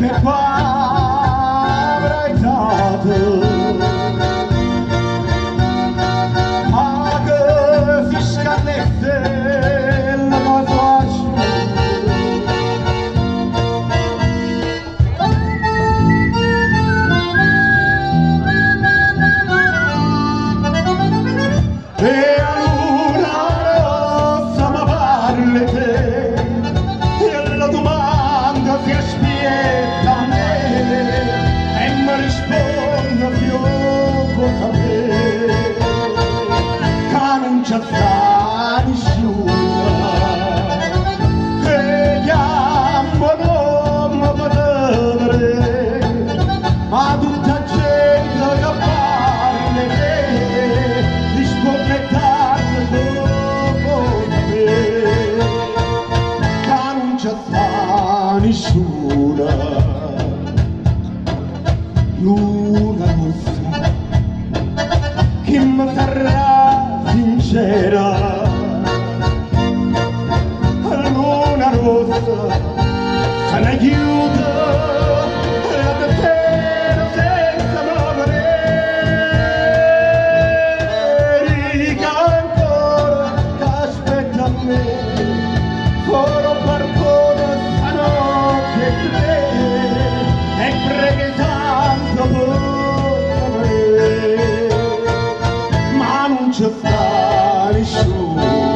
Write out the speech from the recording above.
che qua avrai dato ma che fiscalette la faccio e non c'è sta nessuna e chiamo non mi vedere. Ma tutta gente che parla che risponde tardi dopo me che non c'è sta nessuna luna rossa che mi sarà se ne chiude la terra senza mamma rica ancora che aspetta a me. Foro parcone stanotte e tre. E preghi tanto non c'è fa nessuno.